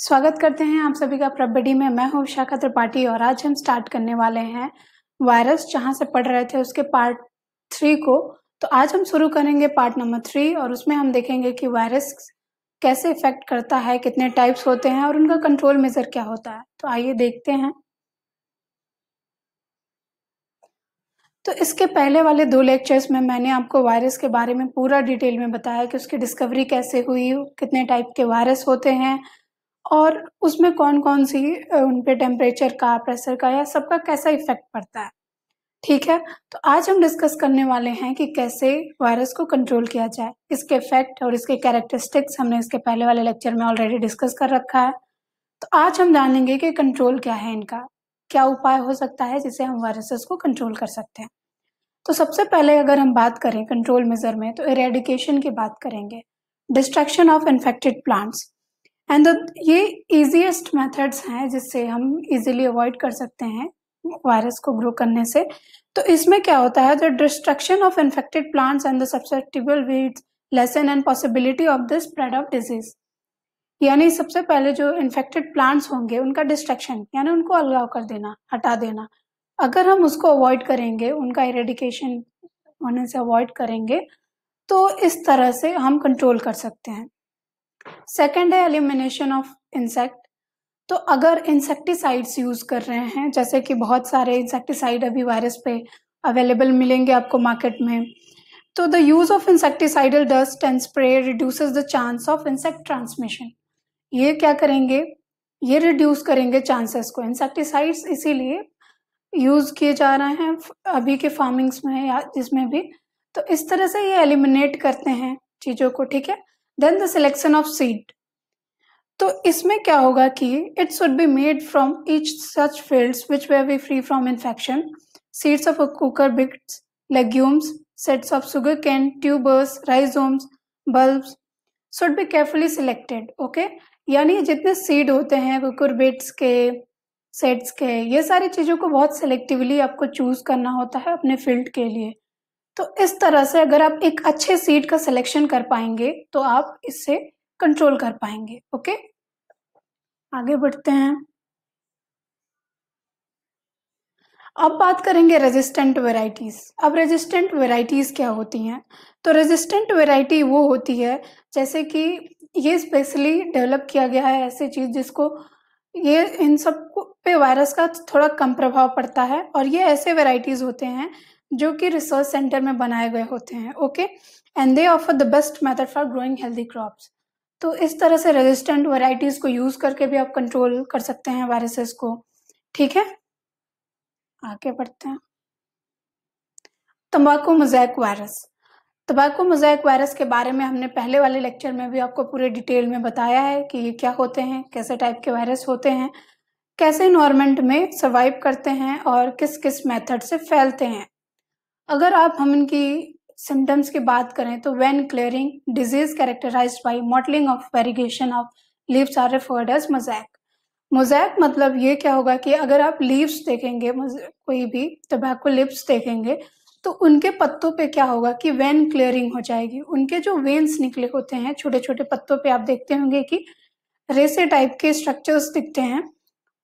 स्वागत करते हैं आप सभी का प्रबडी में। मैं हूँ विशाखा त्रिपाठी और आज हम स्टार्ट करने वाले हैं वायरस जहाँ से पढ़ रहे थे उसके पार्ट थ्री को। तो आज हम शुरू करेंगे पार्ट नंबर थ्री और उसमें हम देखेंगे कि वायरस कैसे इफ़ेक्ट करता है, कितने टाइप्स होते हैं और उनका कंट्रोल मेजर क्या होता है। तो आइए देखते हैं। तो इसके पहले वाले दो लेक्चर्स में मैंने आपको वायरस के बारे में पूरा डिटेल में बताया कि उसकी डिस्कवरी कैसे हुई, कितने टाइप के वायरस होते हैं और उसमें कौन कौन सी उन पे टेम्परेचर का प्रेशर का या सबका कैसा इफ़ेक्ट पड़ता है? ठीक है? तो आज हम डिस्कस करने वाले हैं कि कैसे वायरस को कंट्रोल किया जाए। इसके इफ़ेक्ट और इसके कैरेक्टरिस्टिक्स हमने इसके पहले वाले लेक्चर में ऑलरेडी डिस्कस कर रखा है। तो आज हम जानेंगे कि कंट्रोल क्या है इनका। क्या उपाय हो सकता है जिसे हम वायरसेस को कंट्रोल कर सकते हैं? तो सबसे पहले अगर हम बात करें कंट्रोल मेजर में तो इरेडिकेशन की बात करेंगे। Destruction of infected plants and ये इजीएस्ट मेथड्स हैं जिससे हम इजीली अवॉइड कर सकते हैं वायरस को ग्रो करने से। तो इसमें क्या होता है? The destruction of infected plants and the susceptible weeds lessen and possibility of the spread of disease यानी सबसे पहले जो इन्फेक्टेड प्लांट्स होंगे, उनका डिस्ट्रक्शन यानी उनको अलगाव कर देना, हटा देना। अगर हम उसको अवॉइड करेंगे, उनका इरेडिकेशन होने से अवॉइड करेंगे तो इस तरह से हम कंट्रोल कर सकते हैं। सेकेंड है एलिमिनेशन ऑफ़ इंसेक्ट। तो अगर इंसेक्टिसाइड्स यूज़ कर रहे हैं, जैसे कि बहुत सारे इंसेक्टिसाइड अभी वायरस पे अवेलेबल मिलेंगे आपको मार्केट में तो the use of insecticidal dust and spray reduces the chance of insect transmission. ये क्या करेंगे? ये रिड्यूस करेंगे चांसेस को। इंसेक्टिसाइड्स इसीलिए यूज़ किए जा रहे हैं अभी के फार्मिंग्स में या जिसमें भी। तो इस तरह से ये एलिमिनेट करते हैं चीज़ों को, ठीक है? Then the selection of seed तो इसमें क्या होगा कि it should be made from each such fields which way be free from infection seeds of cucurbits sets of sugarcane tubers rhizomes bulbs should be carefully selected okay यानी जितने seed होते हैं cooker bits के sets के, ये सारी चीज़ों को बहुत सेलेक्टिवली आपको चूज़ करना होता है अपने फ़ील्ड के लिए। तो इस तरह से अगर आप एक अच्छे सीट का सिलेक्शन कर पाएँगे तो आप इससे कंट्रोल कर पाएँगे ओके आगे बढ़ते हैं। अब बात करेंगे रेजिस्टेंट वेराइटीज अब रेजिस्टेंट वेराइटीज क्या होती हैं? तो रेजिस्टेंट वेराइटी वो होती है, जैसे कि ये स्पेशली डेवलप किया गया है ऐसी चीज़ जिसको ये इन सब पे वायरस का थोड़ा कम प्रभाव पड़ता है और ये ऐसे वेराइटीज होते हैं जो कि रिसर्च सेंटर में बनाए गए होते हैं okay and they offer the best method for growing healthy crops तो इस तरह से रेजिस्टेंट वैरायटीज को यूज़ करके भी आप कंट्रोल कर सकते हैं वायरसेस को, ठीक है? आगे बढ़ते हैं। तंबाकू मोजैक वायरस तंबाकू मोजैक वायरस के बारे में हमने पहले वाले लेक्चर में भी आपको पूरे डिटेल में बताया है कि ये क्या होते हैं, कैसे टाइप के वायरस होते हैं, कैसे इन्वायरमेंट में सर्वाइव करते हैं और किस किस मेथड से फैलते हैं। अगर आप हम इनकी सिम्टम्स की बात करें तो vein clearing disease characterise by mottling of variegation of leaves are referred as mosaic mosaic मतलब ये क्या होगा कि अगर आप लीव्स देखेंगे कोई भी टबैको लिप्स देखेंगे तो उनके पत्तों पे क्या होगा कि वेन क्लियरिंग हो जाएगी। उनके जो वेन्स निकले होते हैं छोटे छोटे पत्तों पे आप देखते होंगे कि रेसे टाइप के स्ट्रक्चर्स दिखते हैं।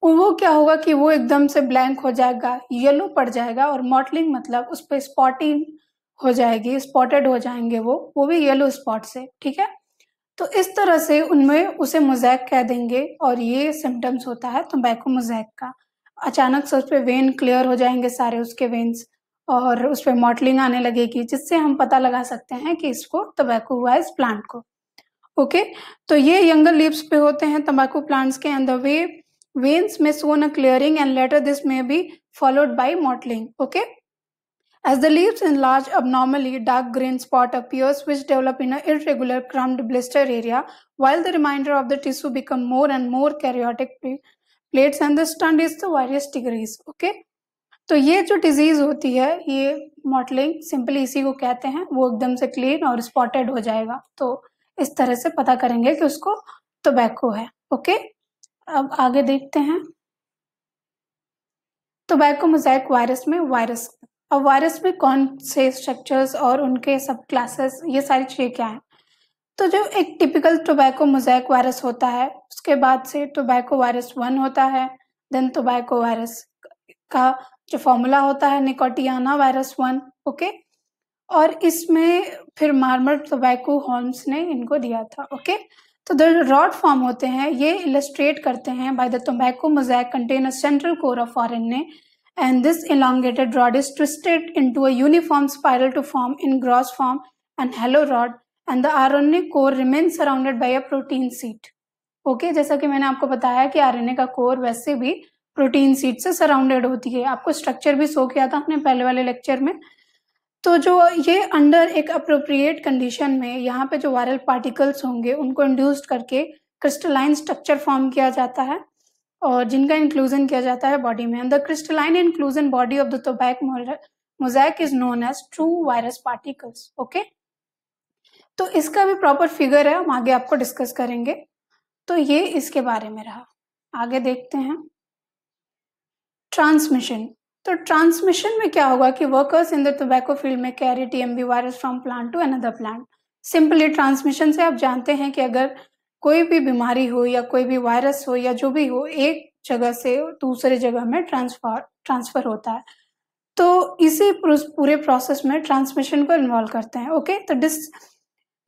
वो क्या होगा कि वो एकदम से ब्लैंक हो जाएगा येलो पड़ जाएगा और मॉटलिंग मतलब उस पर स्पॉटिंग हो जाएगी स्पॉटेड हो जाएँगे वो वो भी येलो स्पॉट से, ठीक है? तो इस तरह से उनमें उसे मोजैक कह देंगे और ये सिम्टम्स होता है तम्बैको मोजैक का। अचानक से उस पर वेन क्लियर हो जाएँगे सारे उसके वेन्स और उस पर मॉटलिंग आने लगेगी, जिससे हम पता लगा सकते हैं कि इसको तम्बैको हुआ है इस प्लांट को। ओके तो ये यंगर लीव्स पे होते हैं तम्बाकू प्लांट्स के अंदर वे Veins may show a clearing and later this may be followed by mottling. Okay. As the leaves enlarge abnormally, dark green spot appears which develop in an irregular crumbed blister area, while the remainder of the tissue become more and more karyotic plates and the stunt is the various degrees. Okay. तो ये जो disease होती है ये mottling simply इसी को कहते हैं वो एकदम से क्लीन और स्पॉटेड हो जाएगा तो इस तरह से पता करेंगे कि उसको टोबैको है ओके अब आगे देखते हैं। टोबैको मोजैक वायरस में वायरस अब वायरस में कौन से स्ट्रक्चर्स और उनके सब क्लासेस ये सारी चीज़ें क्या हैं? तो जो एक टिपिकल टोबैको मोजैक वायरस होता है, उसके बाद से टोबैको वायरस वन होता है देन टोबैको वायरस का जो फॉर्मूला होता है निकोटियाना वायरस वन ओके और इसमें फिर मार्मर टोबैको होम्स ने इनको दिया था ओके तो द रॉड फॉर्म होते हैं, ये इलेस्ट्रेट करते हैं by the tobacco mosaic container central core of foreign ने and this elongated rod is twisted into a spiral to form in gross form and hollow rod and the R N A core remain surrounded by a protein sheet okay जैसा कि मैंने आपको बताया कि are N का core वैसे भी protein seat से सराउंडेड होती है। आपको स्ट्रक्चर भी शो किया था अपने पहले वाले लेक्चर में। तो जो ये अंडर एक अप्रोप्रिएट कंडीशन में यहाँ पे जो वायरल पार्टिकल्स होंगे, उनको इंड्यूस्ड करके क्रिस्टलाइन स्ट्रक्चर फॉर्म किया जाता है और जिनका इंक्लूजन किया जाता है बॉडी में। The crystalline inclusion body of the tobacco mosaic is known as true virus particles okay तो इसका भी प्रॉपर फिगर है, हम आगे आपको डिस्कस करेंगे। तो ये इसके बारे में रहा। आगे देखते हैं। ट्रांसमिशन तो ट्रांसमिशन में क्या होगा कि workers in the tobacco field में carry TMB virus from plant to another plant simply transmission से आप जानते हैं कि अगर कोई भी बीमारी हो या कोई भी वायरस हो या जो भी हो, एक जगह से दूसरे जगह में ट्रांसफ़र ट्रांसफ़र होता है। तो इसी पूरे प्रोसेस में ट्रांसमिशन को इन्वॉल्व करते हैं ओके तो dish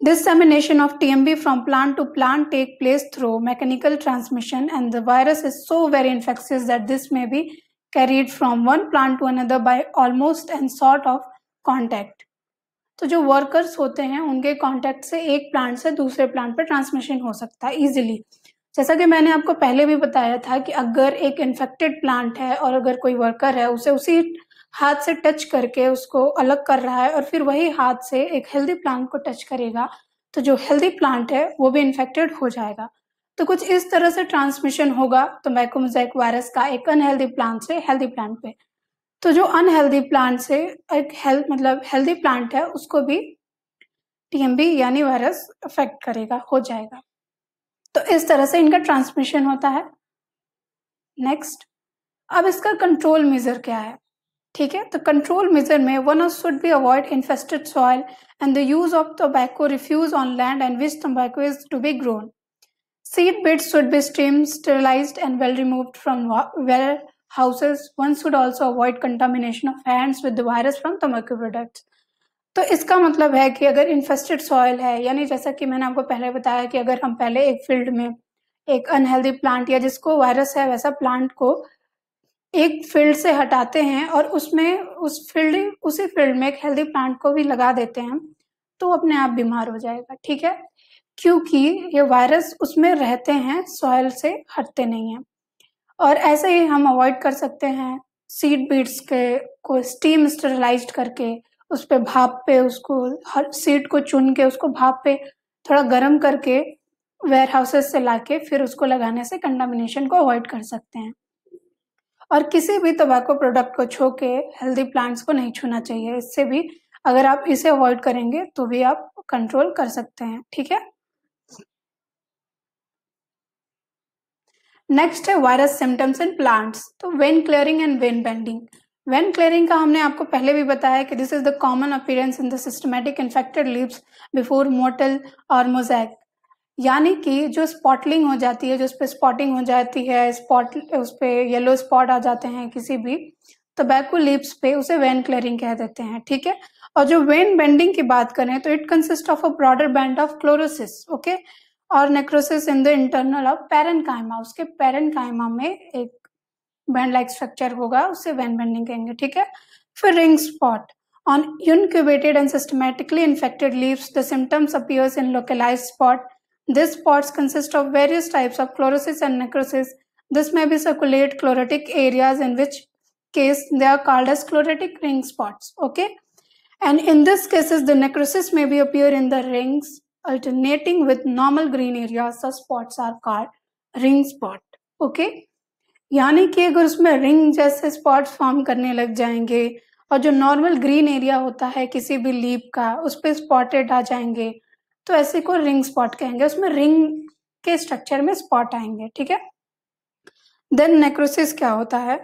dissemination of TMB from plant to plant take place through mechanical transmission and the virus is so very infectious that this may be carried from one plant to another by almost and sort of contact. तो जो workers होते हैं, उनके contact से एक plant से दूसरे plant पर ट्रांसमिशन हो सकता है इजीली जैसा कि मैंने आपको पहले भी बताया था कि अगर एक इन्फेक्टेड प्लांट है और अगर कोई वर्कर है, उसे उसी हाथ से टच करके उसको अलग कर रहा है और फिर वही हाथ से एक हेल्दी प्लांट को टच करेगा तो जो हेल्दी प्लांट है, वो भी इन्फेक्टेड हो जाएगा। तो कुछ इस तरह से ट्रांसमिशन होगा तो मैकोमोजाइक वायरस का एक अनहेल्दी प्लांट से हेल्दी प्लांट पे। तो जो अनहेल्दी प्लांट से एक हेल्थ मतलब हेल्दी प्लांट है, उसको भी टीएमबी यानी वायरस अफेक्ट करेगा, हो जाएगा। तो इस तरह से इनका ट्रांसमिशन होता है। नेक्स्ट अब इसका कंट्रोल मेजर क्या है? ठीक है तो कंट्रोल मेजर में one should be avoid infested soil and the use of tobacco refuse on land and which tobacco is to be grown seed beds should be steam sterilised and well removed from well houses, one should also avoid contamination of hands with the virus from tobacco products. तो इसका मतलब है कि अगर infested soil है यानी जैसा कि मैंने आपको पहले बताया कि अगर हम पहले एक फ़ील्ड में एक अनहेल्दी प्लांट या जिसको वायरस है वैसा प्लांट को एक फ़ील्ड से हटाते हैं और उसमें उस फ़ील्ड उसी फ़ील्ड में एक हेल्दी प्लांट को भी लगा देते हैं तो अपने आप बीमार हो जाएगा ठीक है क्योंकि ये वायरस उसमें रहते हैं सॉयल से हटते नहीं हैं। और ऐसे ही हम अवॉइड कर सकते हैं सीड बीड्स के, को स्टीम स्टरलाइज करके, उस पर भाप पे उसको, हर सीड को चुन के उसको भाप पे थोड़ा गर्म करके वेयर हाउसेस से लाके फिर उसको लगाने से कंटामिनेशन को अवॉइड कर सकते हैं। और किसी भी तबाको प्रोडक्ट को छो के हेल्दी प्लांट्स को नहीं छूना चाहिए। इससे भी अगर आप इसे अवॉइड करेंगे तो भी आप कंट्रोल कर सकते हैं, ठीक है? नेक्स्ट है वायरस सिम्टम्स इन प्लांट्स तो vein clearing and vein banding vein clearing का हमने आपको पहले भी बताया कि this is the common appearance in the systematic infected leaves before mottle और मोजैक यानी कि जो स्पॉटलिंग हो जाती है, जो उस पर स्पॉटिंग हो जाती है स्पॉट उस पर येलो स्पॉट आ जाते हैं किसी भी टोबैको लीव्स पे उसे वेन क्लियरिंग कह देते हैं, ठीक है? और जो वेन बेंडिंग की बात करें तो it consist of a broader band of chlorosis okay और necrosis in the internal of parenchyma उसके पेरन कायमा में एक बैंड लाइक स्ट्रक्चर होगा, उससे वैन बैंडिंग कहेंगे ठीक है? फिर ring spot on inoculated and systematically infected leaf the symptoms appears in localise spot this spots consist of various types of chlorosis and necrosis this may be circular chlorotic areas in which case they are called as chlorotic ring spots okay and in this cases the necrosis may be appear in the rings alternating with normal green areas, such spots are called ring spot, okay? यानी कि अगर उसमें ring जैसे spots form करने लग जाएँगे, और जो नॉर्मल ग्रीन एरिया होता है, किसी भी लीप का, उस पर स्पॉटेड आ जाएँगे तो ऐसे को रिंग स्पॉट कहेंगे। उसमें रिंग के स्ट्रक्चर में स्पॉट आएँगे, ठीक है? देन नेक्रोसिस क्या होता है?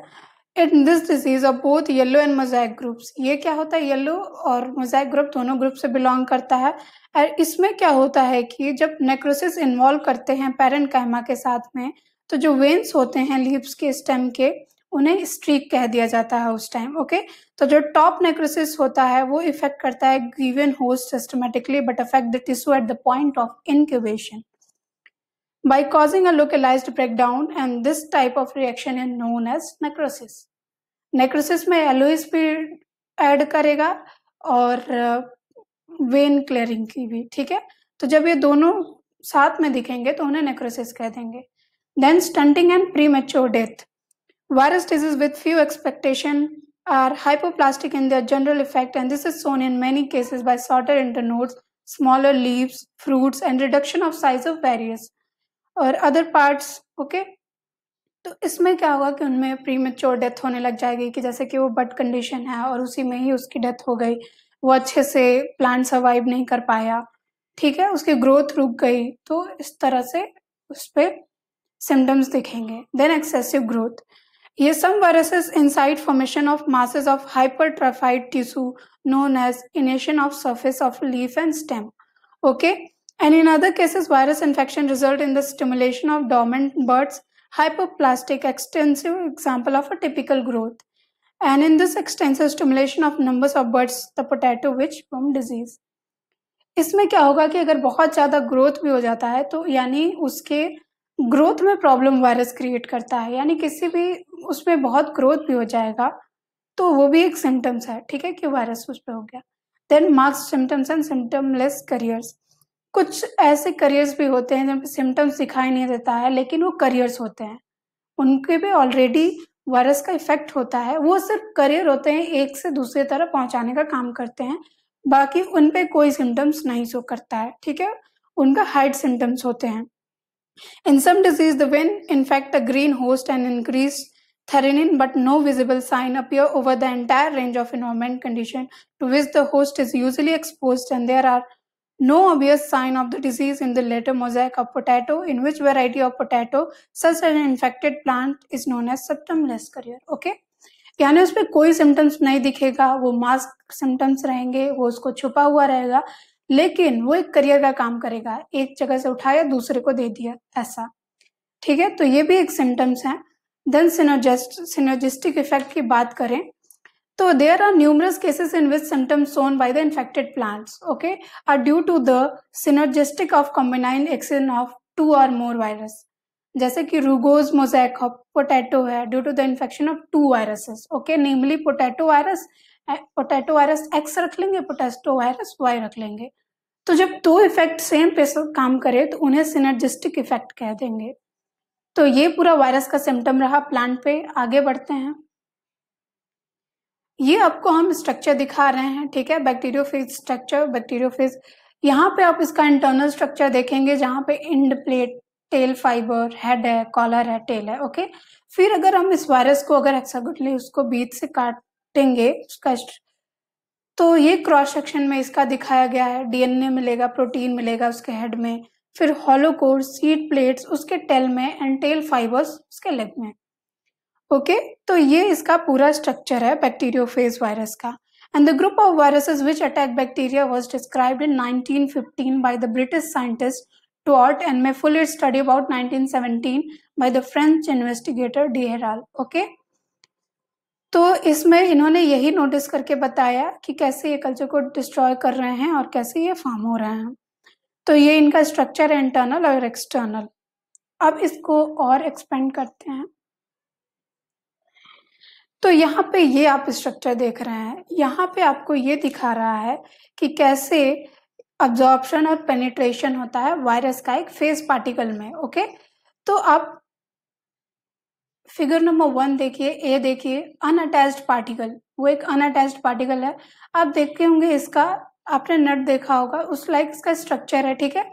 In this disease of both yellow and mosaic groups ये क्या होता है? येलो और मोजैक ग्रुप दोनों ग्रुप से बिलोंग करता है। और इसमें क्या होता है कि जब नेक्रोसिस इन्वॉल्व करते हैं पेरेंट कैमा के साथ में तो जो वेन्स होते हैं लीव्स के स्टेम के, उन्हें स्ट्रीक कह दिया जाता है उस टाइम ओके तो जो टॉप नेक्रोसिस होता है, वो इफ़ेक्ट करता है given host systematically but affect the tissue at the point of incubation by causing a localized breakdown and this type of reaction is known as necrosis. Necrosis में एलोइस भी add करेगा और when uh, clearing की भी ठीक है तो जब ये दोनों साथ में दिखेंगे तो उन्हें नेक्रोसिस कह देंगे then stunting and premature death Virus disease with few expectation are hypoplastic in their general effect and this is shown in many cases by shorter internodes, smaller leaves, fruits and reduction of size of various और other parts okay तो इसमें क्या होगा कि उनमें pre mature death होने लग जाएगी कि जैसे कि वो बट कंडीशन है और उसी में ही उसकी डेथ हो गई वो अच्छे से प्लांट सर्वाइव नहीं कर पाया ठीक है उसकी ग्रोथ रुक गई तो इस तरह से उस पर सिम्टम्स दिखेंगे then excessive growth Yes, some viruses incite formation of masses of hypertrophied tissue known as initiation of surface of leaf and stem. Okay. And in other cases, virus infection result in the stimulation of dormant buds, hypoplastic extensive example of a typical growth. And in this extensive stimulation of numbers of buds, the potato which from disease. इसमें क्या होगा कि अगर बहुत ज़्यादा growth भी हो जाता है तो यानी उसके ग्रोथ में प्रॉब्लम वायरस क्रिएट करता है यानी किसी भी उसमें बहुत ग्रोथ भी हो जाएगा तो वो भी एक सिम्टम्स है ठीक है कि वायरस उस पर हो गया then masked symptoms and symptomless carriers कुछ ऐसे करियर्स भी होते हैं जब सिम्टम्स दिखाई नहीं देता है, लेकिन वो करियर्स होते हैं। उनके भी ऑलरेडी वायरस का इफ़ेक्ट होता है। वो सिर्फ़ करियर होते हैं, एक से दूसरे तरफ़ पहुँचाने का काम करते हैं। बाकी उन पे कोई सिम्टम्स नहीं शो करता है, ठीक है? उनका हाइट सिम्टम्स होते हैं। In some disease the vein infect the green host and increase therein but no visible sign appear over the entire range of environment condition to which the host is usually expose and there are no obvious sign of the disease in the later mosaic of potato in which variety of potato such an infected plant is known as symptomless career okay यानी उस पर कोई symptoms नहीं दिखेगा वो mask symptoms रहेंगे वो उसको छुपा हुआ रहेगा लेकिन वो एक करियर का काम करेगा एक जगह से उठाया दूसरे को दे दिया ऐसा ठीक है तो ये भी एक सिम्टम्स है देन सिनोजेस्ट सिनोजिस्टिक इफ़ेक्ट की बात करें तो there are numerous cases in which symptoms shown by the infected plants okay are due to the synergistic of combined action of two और मोर वायरस जैसे कि रूगोज मोजैक ऑफ़ पोटैटो है due to the infection of two viruses okay namely potato virus potato virus X रख लेंगे पोटेस्टो virus Y रख लेंगे। तो जब दो इफ़ेक्ट सेम पे काम करे तो उन्हें सिनर्जिस्टिक इफ़ेक्ट कह देंगे। तो ये पूरा वायरस का सिम्टम रहा प्लांट पे, आगे बढ़ते हैं। ये आपको हम स्ट्रक्चर दिखा रहे हैं, ठीक है? बैक्टीरियोफेज स्ट्रक्चर बैक्टीरियोफेज यहाँ पे आप इसका इंटरनल स्ट्रक्चर देखेंगे, जहाँ पे end plate tail fibre head है कॉलर है टेल है ओके फिर अगर हम इस वायरस को, अगर एक्सागुटली उसको बीच से काटेंगे, उसका तो ये क्रॉस सेक्शन में इसका दिखाया गया है। डीएनए मिलेगा प्रोटीन मिलेगा उसके हेड में। फिर हॉलोकोर सीड प्लेट्स उसके टेल में एंड टेल फाइबर्स उसके लेग में। ओके तो ये इसका पूरा स्ट्रक्चर है बैक्टीरियोफेज वायरस का. And the group of viruses which attack bacteria was described in 1915 by the British scientist taught and may full study about 1917 by the French investigator d'Herelle okay तो इसमें इन्होंने यही नोटिस करके बताया कि कैसे ये कल्चर को डिस्ट्रॉय कर रहे हैं और कैसे ये फॉर्म हो रहे हैं. तो ये इनका स्ट्रक्चर है इंटरनल और एक्सटर्नल अब इसको और एक्सपेंड करते हैं. तो यहाँ पे ये आप स्ट्रक्चर देख रहे हैं। यहाँ पे आपको ये दिखा रहा है कि कैसे अब्जॉर्प्शन और पेनिट्रेशन होता है वायरस का एक फेस पार्टिकल में ओके तो आप फिगर नंबर वन देखिए ए देखिए अनअटैच्ड पार्टिकल वो एक अनअटैच्ड पार्टिकल है। आप देखते होंगे इसका, आपने नट देखा होगा, उस लाइक इसका स्ट्रक्चर है, ठीक है?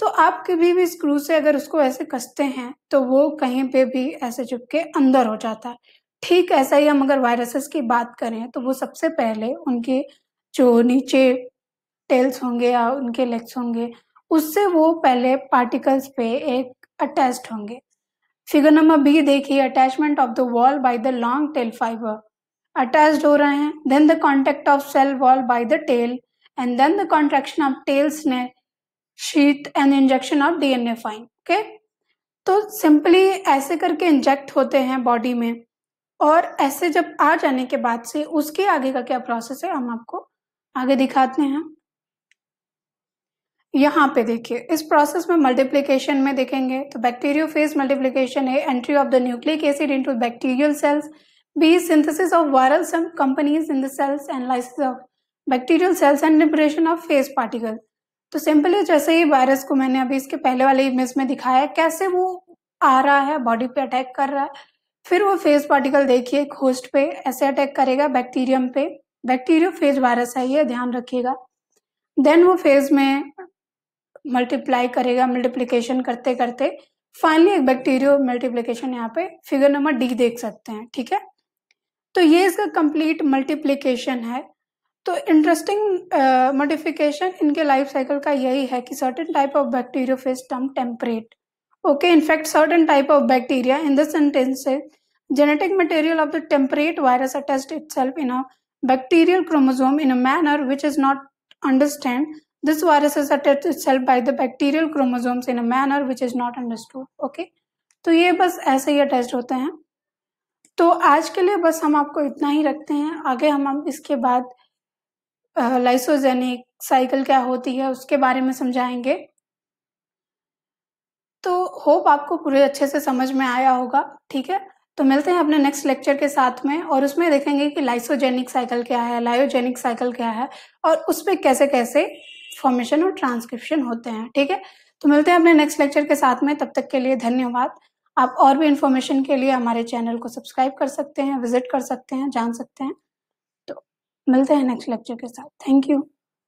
तो आप कभी भी स्क्रू से अगर उसको ऐसे कसते हैं तो वो कहीं पे भी ऐसे चुपके अंदर हो जाता है। ठीक ऐसा ही हम अगर वायरसेस की बात करें तो वो सबसे पहले उनके जो नीचे टेल्स होंगे या उनके लेग्स होंगे, उससे वो पहले पार्टिकल्स पे एक अटैच्ड होंगे। फिगर नंबर बी देखिए attachment of the wall by the long tail fibre attached हो रहे हैं then the contact of cell wall by the tail and then the contraction of tails ने sheath and injection of DNA fine okay तो simply ऐसे करके inject होते हैं body में। और ऐसे जब आ जाने के बाद से उसके आगे का क्या प्रोसेस है, हम आपको आगे दिखाते हैं। यहाँ पे देखिए, इस प्रोसेस में मल्टीप्लिकेशन में देखेंगे तो बैक्टीरियो बैक्टीरियोफेज मल्टीप्लिकेशन है entry of the nucleic acid into bacterial cells B synthesis of viral components in the cells and of bacterial cells and liberation of phage particle तो सिंपली जैसे ही virus को मैंने अभी इसके पहले वाले इमेज में दिखाया, कैसे वो आ रहा है बॉडी पे अटैक कर रहा है फिर वो फ़ेज़ पार्टिकल देखिए होस्ट पे ऐसे अटैक करेगा बैक्टीरियम पे। बैक्टीरियो फ़ेज़ वायरस है ये, ध्यान रखिएगा। देन वो फ़ेज़ में मल्टीप्लाई करेगा मल्टीप्लीकेशन करते करते। फाइनली एक बैक्टीरियो मल्टीप्लीकेशन यहाँ पे फिगर नंबर डी देख सकते हैं, ठीक है? तो ये इसका कंप्लीट मल्टीप्लीकेशन है। तो इंटरेस्टिंग मॉडिफिकेशन इनके लाइफ साइकिल का यही है कि certain type of bacteriophage term temperate okay in fact certain type of bacteria in the sentence genetic material of the temperate virus attached itself in a bacterial chromosome in a manner which is not understand this virus is attached itself by the bacterial chromosomes in a manner which is not understood okay तो ये बस ऐसे ही attach होते हैं तो आज के लिए बस हम आपको इतना ही रखते हैं आगे हम हम इसके बाद लाइसोजेनिक साइकिल क्या होती है उसके बारे में समझाएँगे तो होप आपको पूरे अच्छे से समझ में आया होगा ठीक है तो मिलते हैं अपने नेक्स्ट लेक्चर के साथ में और उसमें देखेंगे कि लाइसोजेनिक साइकिल क्या है लायोजेनिक साइकिल क्या है और उसमें कैसे कैसे फॉर्मेशन और ट्रांसक्रिप्शन होते हैं, ठीक है? तो मिलते हैं अपने नेक्स्ट लेक्चर के साथ में, तब तक के लिए धन्यवाद। आप और भी इन्फॉर्मेशन के लिए हमारे चैनल को सब्सक्राइब कर सकते हैं विज़िट कर सकते हैं, जान सकते हैं। तो मिलते हैं नेक्स्ट लेक्चर के साथ। Thank you